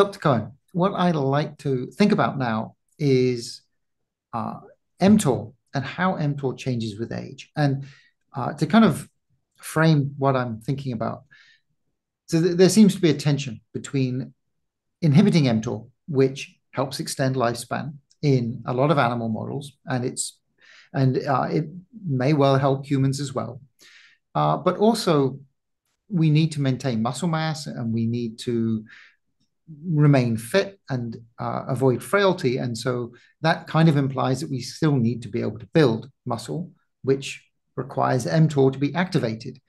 Dr. Cohen, what I like to think about now is uh, mTOR and how mTOR changes with age. And uh, to kind of frame what I'm thinking about, so th- there seems to be a tension between inhibiting mTOR, which helps extend lifespan in a lot of animal models, and it's and uh, it may well help humans as well. Uh, but also, we need to maintain muscle mass, and we need to remain fit and uh, avoid frailty. And so that kind of implies that we still need to be able to build muscle, which requires mTOR to be activated.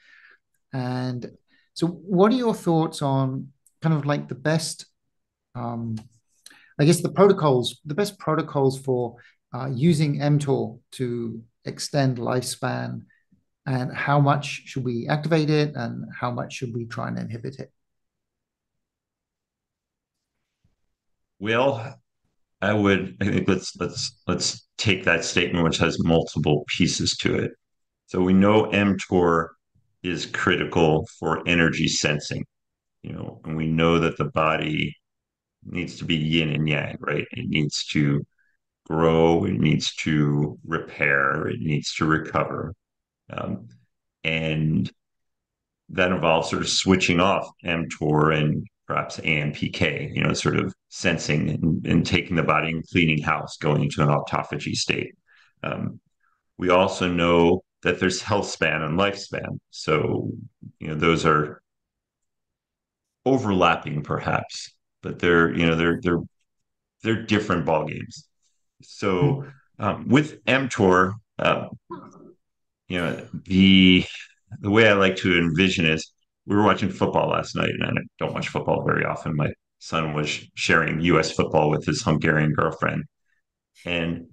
And so, what are your thoughts on kind of like the best, um, I guess, the protocols, the best protocols for uh, using mTOR to extend lifespan? And how much should we activate it, and how much should we try and inhibit it? Well, I would. I think let's let's let's take that statement, which has multiple pieces to it. So we know mTOR is critical for energy sensing, you know, and we know that the body needs to be yin and yang, right? It needs to grow, it needs to repair, it needs to recover, um, and that involves sort of switching off mTOR and perhaps AMPK, you know, sort of sensing and, and taking the body and cleaning house, going into an autophagy state. Um, we also know that there's health span and lifespan. So, you know, those are overlapping perhaps, but they're, you know, they're they're they're different ball games. So um, with mTOR, uh, you know, the the way I like to envision is we were watching football last night, and I don't watch football very often. My son was sharing U.S. football with his Hungarian girlfriend, and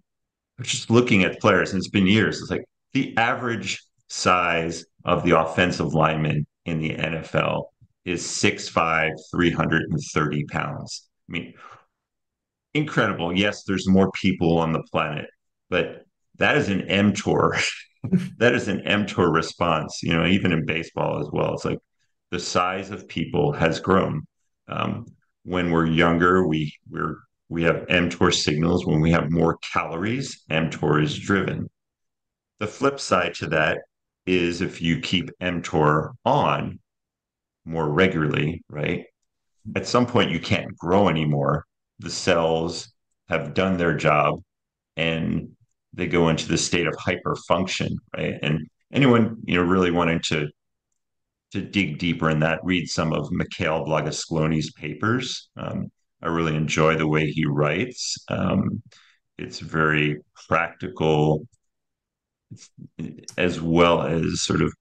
I was just looking at players, and it's been years. It's like the average size of the offensive lineman in the NFL is 6'5, 330 pounds. I mean, incredible. Yes, there's more people on the planet, but that is an mTOR. that is an mTOR response, you know, even in baseball as well. It's like the size of people has grown. Um, when we're younger, we we're we have mTOR signals. When we have more calories, mTOR is driven. The flip side to that is if you keep mTOR on more regularly, right? At some point, you can't grow anymore. The cells have done their job and they go into the state of hyperfunction, right? And anyone, you know, really wanting to to dig deeper in that, read some of Mikhail Blagosklonny's papers. Um, I really enjoy the way he writes. Um, it's very practical, as well as sort of.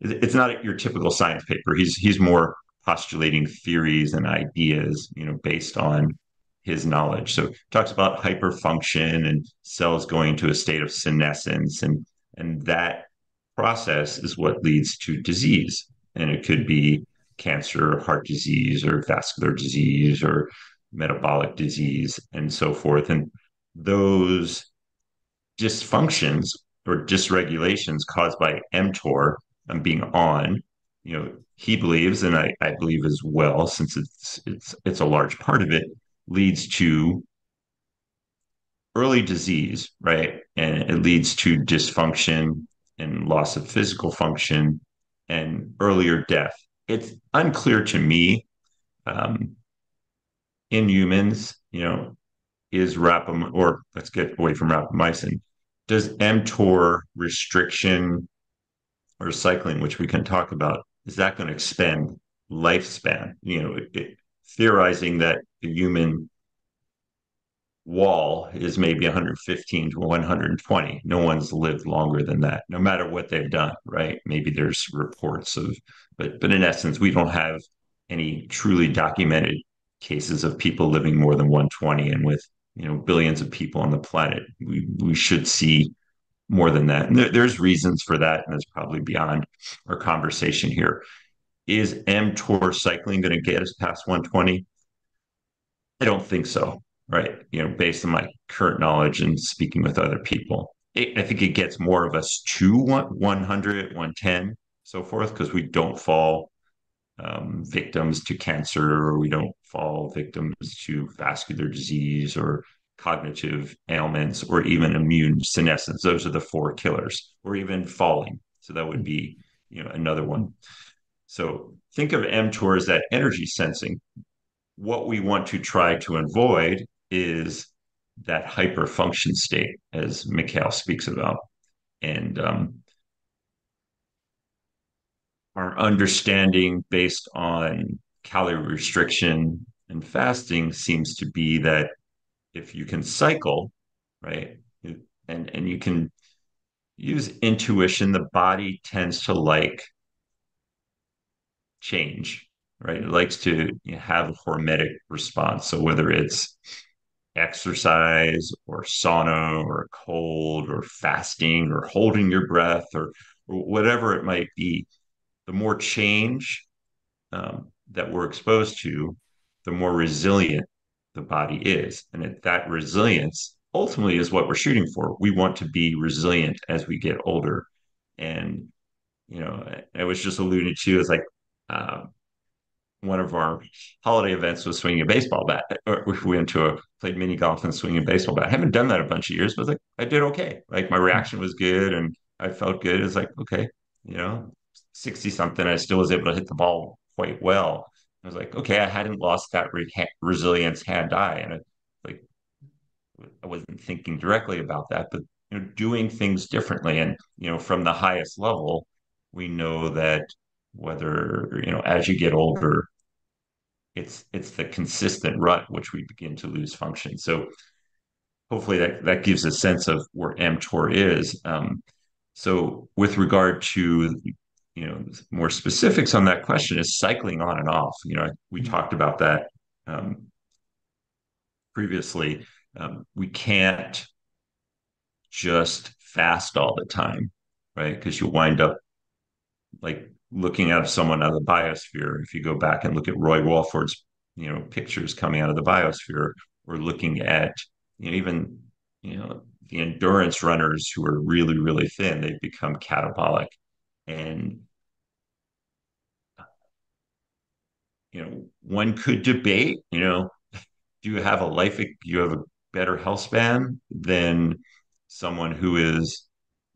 It's not your typical science paper. He's he's more postulating theories and ideas, you know, based on his knowledge. So talks about hyperfunction and cells going to a state of senescence, and and that process is what leads to disease and it could be cancer, heart disease, or vascular disease, or metabolic disease, and so forth. And those dysfunctions or dysregulations caused by mTOR and being on, you know, he believes, and I, I believe as well, since it's it's it's a large part of it, leads to early disease, right? And it leads to dysfunction and loss of physical function and earlier death. It's unclear to me um, in humans, you know, is rapam or let's get away from rapamycin. Does mTOR restriction or cycling, which we can talk about, is that going to extend lifespan? You know, it, it, theorizing that the human wall is maybe 115 to 120. No one's lived longer than that, no matter what they've done, right? Maybe there's reports of, but but in essence, we don't have any truly documented cases of people living more than 120. And with you know billions of people on the planet, we we should see more than that. And there, there's reasons for that, and it's probably beyond our conversation here. Is mTOR cycling going to get us past 120? I don't think so right? You know, based on my current knowledge and speaking with other people, it, I think it gets more of us to 100, 110, so forth, because we don't fall um, victims to cancer or we don't fall victims to vascular disease or cognitive ailments or even immune senescence. Those are the four killers, or even falling. So that would be, you know, another one. So think of mTOR as that energy sensing. What we want to try to avoid is that hyperfunction state, as Mikhail speaks about. And um, our understanding based on calorie restriction and fasting seems to be that if you can cycle, right, and and you can use intuition, the body tends to like change, right? It likes to have a hormetic response. So whether it's exercise or sauna or cold or fasting or holding your breath or, or whatever it might be, the more change um, that we're exposed to, the more resilient the body is. And it, that resilience ultimately is what we're shooting for. We want to be resilient as we get older. And, you know, I was just alluding to is like um, one of our holiday events was swinging a baseball bat. Or we went to a played mini golf and swinging a baseball bat. I haven't done that a bunch of years, but like I did okay. Like my reaction was good and I felt good. It's like, okay, you know, 60 something, I still was able to hit the ball quite well. I was like, okay, I hadn't lost that re- resilience, had I? And it, like, I wasn't thinking directly about that, but you know, doing things differently, and you know, from the highest level, we know that whether you know, as you get older, it's it's the consistent rut which we begin to lose function. So hopefully that that gives a sense of where mTOR is. Um, so with regard to you know more specifics on that question is cycling on and off. You know we mm-hmm. talked about that um, previously. Um, we can't just fast all the time, right? Because you'll wind up like looking at someone out of the biosphere. If you go back and look at Roy Walford's, you know, pictures coming out of the biosphere, or looking at you know, even you know the endurance runners who are really really thin, They've become catabolic, and you know one could debate, you know, do you have a life? You have a better health span than someone who is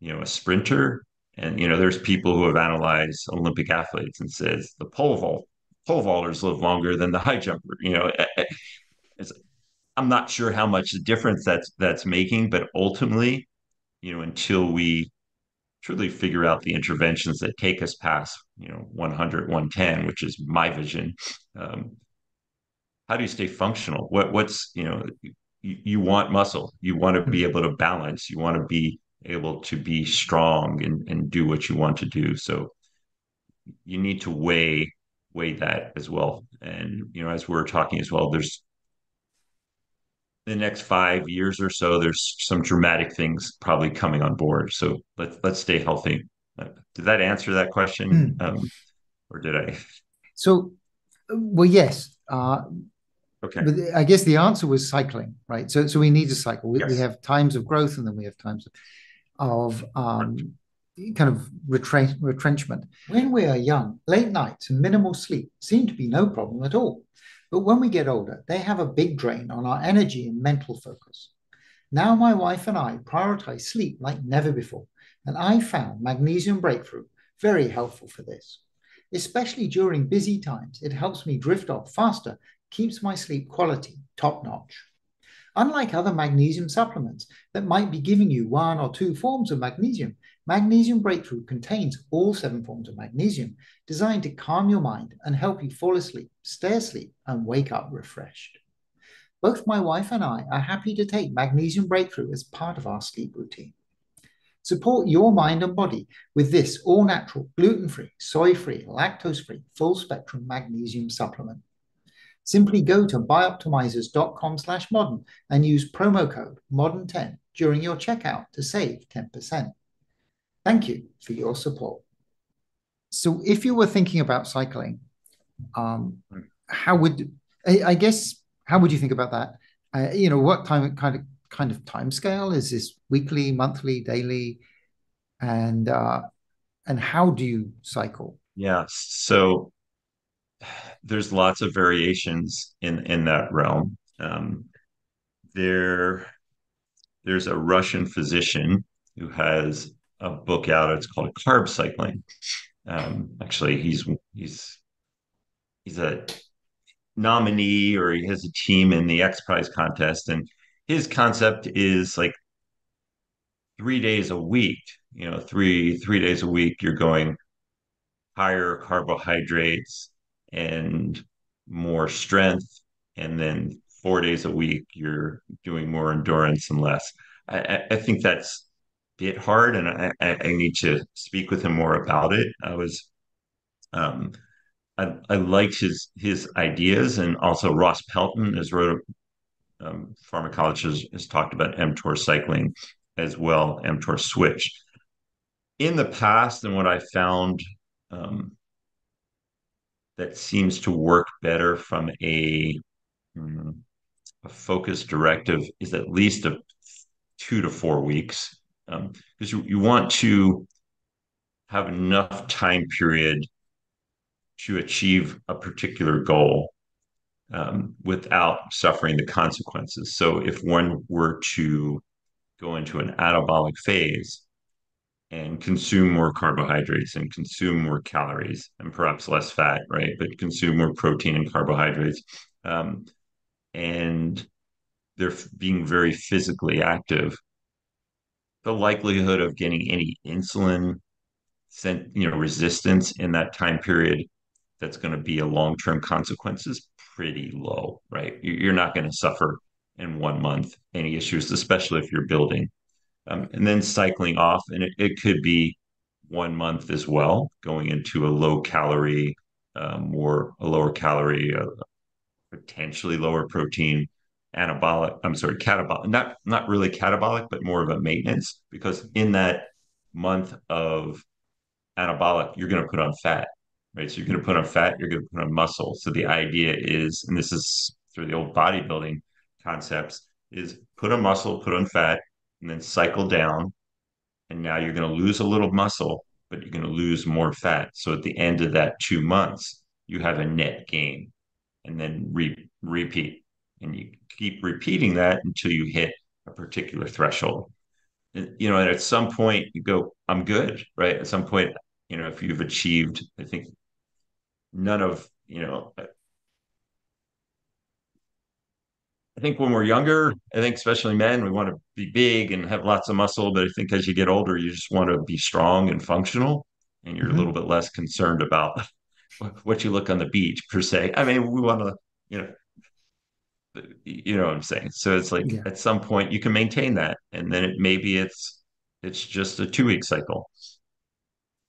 you know a sprinter and you know, there's people who have analyzed Olympic athletes and says the pole vault pole vaulters live longer than the high jumper. You know, eh, eh, I'm not sure how much difference that's that's making, but ultimately, you know, until we truly figure out the interventions that take us past, you know, 100, 110, which is my vision. Um, how do you stay functional? What what's you know, you, you want muscle, you want to be able to balance, you want to be able to be strong and, and do what you want to do. So you need to weigh weigh that as well. And you know, as we are talking as well, there's the next five years or so, there's some dramatic things probably coming on board. So let's let's stay healthy. Uh, did that answer that question, mm. um, or did I? So, well, yes. Uh, okay. But I guess the answer was cycling, right? So, so we need to cycle. We, yes. we have times of growth, and then we have times of of um, kind of retren- retrenchment. When we are young, late nights and minimal sleep seem to be no problem at all. But when we get older, they have a big drain on our energy and mental focus. Now, my wife and I prioritize sleep like never before, and I found Magnesium Breakthrough very helpful for this. Especially during busy times, it helps me drift off faster, keeps my sleep quality top notch. Unlike other magnesium supplements that might be giving you one or two forms of magnesium, Magnesium Breakthrough contains all seven forms of magnesium designed to calm your mind and help you fall asleep, stay asleep, and wake up refreshed. Both my wife and I are happy to take Magnesium Breakthrough as part of our sleep routine. Support your mind and body with this all natural, gluten free, soy free, lactose free, full spectrum magnesium supplement. Simply go to bioptimizers.com slash modern and use promo code modern10 during your checkout to save 10%. Thank you for your support. So if you were thinking about cycling, um, how would I, I, guess how would you think about that? Uh, you know, what time kind of kind of time scale is this weekly, monthly, daily, and uh, and how do you cycle? Yeah. So there's lots of variations in in that realm. Um, there, there's a Russian physician who has a book out. It's called Carb Cycling. Um, actually, he's he's he's a nominee or he has a team in the X Prize contest, and his concept is like three days a week. You know, three three days a week, you're going higher carbohydrates and more strength, and then four days a week, you're doing more endurance and less. I, I think that's a bit hard, and I, I need to speak with him more about it. I was um, I, I liked his his ideas, and also Ross Pelton has wrote um, pharmacologist has, talked about mTOR cycling as well, mTOR switch. In the past, and what I found um, that seems to work better from a, um, a focus directive is at least a two to four weeks because um, you, you want to have enough time period to achieve a particular goal um, without suffering the consequences. So if one were to go into an anabolic phase and consume more carbohydrates and consume more calories and perhaps less fat, right? But consume more protein and carbohydrates. Um, and they're being very physically active. The likelihood of getting any insulin sent, you know, resistance in that time period that's going to be a long-term consequence is pretty low, right? You're not going to suffer in one month any issues, especially if you're building. Um, and then cycling off, and it, it could be one month as well, going into a low calorie, um, or a lower calorie, uh, potentially lower protein anabolic. I'm sorry, catabolic. Not not really catabolic, but more of a maintenance because in that month of anabolic, you're going to put on fat right? So you're going to put on fat, you're going to put on muscle. So the idea is, and this is through the old bodybuilding concepts, is put on muscle, put on fat, and then cycle down. And now you're going to lose a little muscle, but you're going to lose more fat. So at the end of that two months, you have a net gain and then re- repeat. And you keep repeating that until you hit a particular threshold. And, you know, and at some point you go, I'm good, right? At some point, you know, if you've achieved, I think none of you know I think when we're younger, I think especially men, we want to be big and have lots of muscle. But I think as you get older, you just want to be strong and functional, and you're mm-hmm. a little bit less concerned about what you look on the beach per se. I mean, we want to, you know, you know what I'm saying. So it's like yeah. at some point you can maintain that, and then it maybe it's it's just a two week cycle,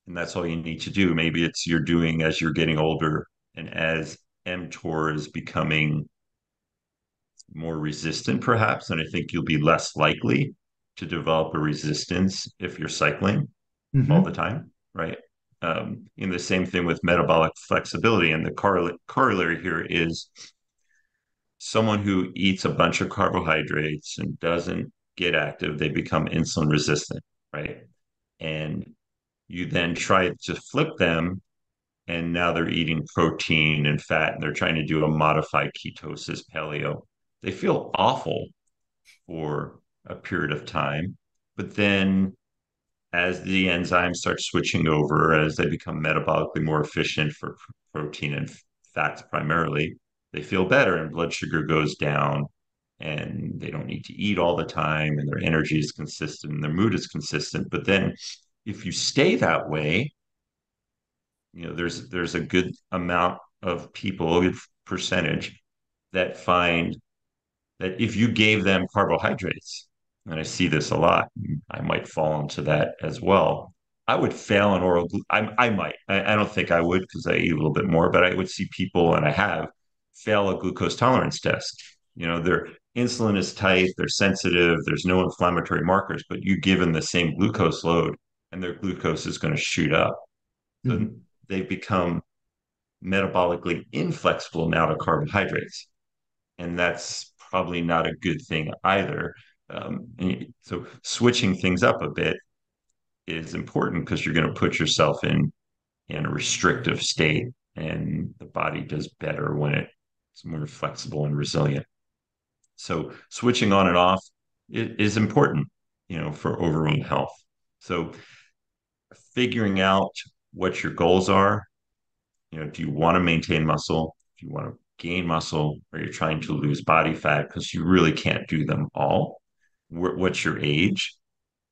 and that's all you need to do. Maybe it's you're doing as you're getting older and as mTOR is becoming more resistant, perhaps, and I think you'll be less likely to develop a resistance if you're cycling mm-hmm. all the time, right? Um, the same thing with metabolic flexibility, and the correl- corollary here is someone who eats a bunch of carbohydrates and doesn't get active, they become insulin resistant, right? And you then try to flip them and now they're eating protein and fat and they're trying to do a modified ketosis paleo they feel awful for a period of time but then as the enzymes start switching over as they become metabolically more efficient for protein and fats primarily they feel better and blood sugar goes down and they don't need to eat all the time and their energy is consistent and their mood is consistent. But then if you stay that way, you know, there's there's a good amount of people, a good percentage that find that if you gave them carbohydrates, and I see this a lot, I might fall into that as well. I would fail an oral. I, I might. I, I don't think I would because I eat a little bit more, but I would see people, and I have, fail a glucose tolerance test. You know, their insulin is tight, they're sensitive, there's no inflammatory markers, but you give them the same glucose load, and their glucose is going to shoot up. So mm-hmm. they become metabolically inflexible now to carbohydrates. And that's probably not a good thing either. Um, so switching things up a bit is important because you're going to put yourself in in a restrictive state and the body does better when it's more flexible and resilient. So switching on and off is important, you know, for overall health. So figuring out what your goals are, you know, do you want to maintain muscle? Do you want to gain muscle? Or you're trying to lose body fat? Because you really can't do them all. What's your age?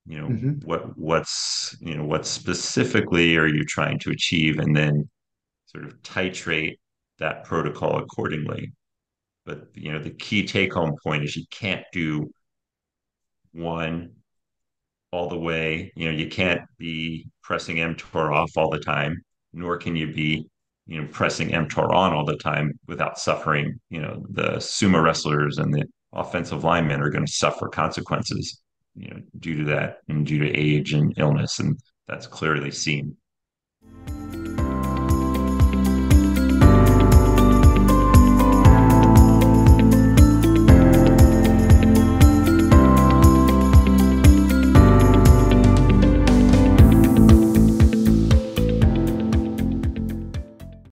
You know, mm-hmm. what what's you know what specifically are you trying to achieve, and then sort of titrate that protocol accordingly. But you know, the key take home point is you can't do one all the way. You know, you can't be pressing mTOR off all the time, nor can you be, you know, pressing mTOR on all the time without suffering. You know, the sumo wrestlers and the offensive linemen are going to suffer consequences, you know, due to that and due to age and illness, and that's clearly seen.